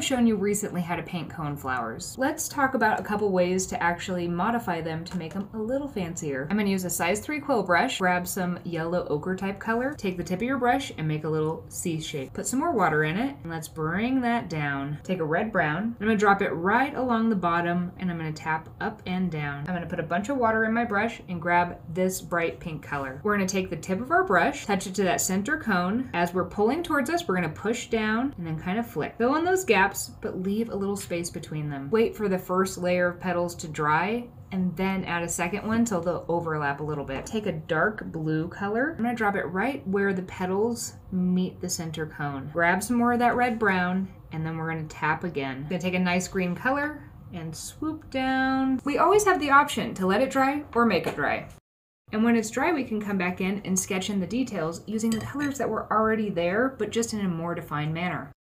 I've shown you recently how to paint cone flowers. Let's talk about a couple ways to actually modify them to make them a little fancier. I'm gonna use a size 3 quill brush, grab some yellow ochre type color, take the tip of your brush and make a little C shape. Put some more water in it, and let's bring that down. Take a red brown, I'm gonna drop it right along the bottom, and I'm gonna tap up and down. I'm gonna put a bunch of water in my brush and grab this bright pink color. We're gonna take the tip of our brush, touch it to that center cone. As we're pulling towards us, we're gonna push down and then kind of flick. Fill in those gaps, but leave a little space between them. Wait for the first layer of petals to dry and then add a second one till they'll overlap a little bit. Take a dark blue color. I'm gonna drop it right where the petals meet the center cone. Grab some more of that red brown and then we're gonna tap again. Gonna take a nice green color and swoop down. We always have the option to let it dry or make it dry. And when it's dry, we can come back in and sketch in the details using the colors that were already there, but just in a more defined manner.